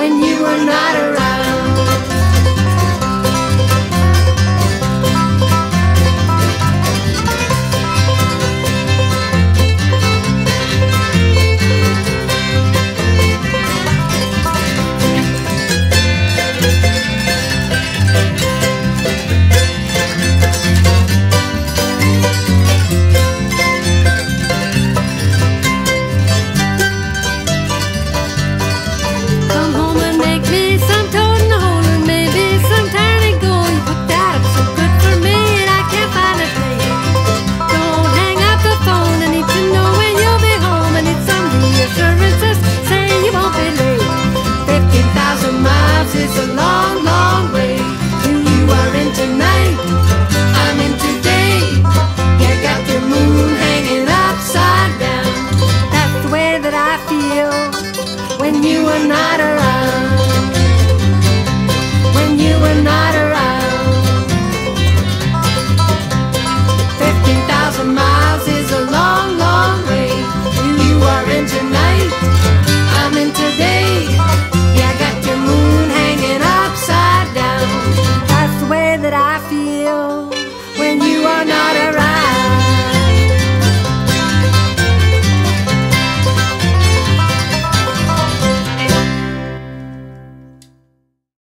when you are not around. It's a long, long way.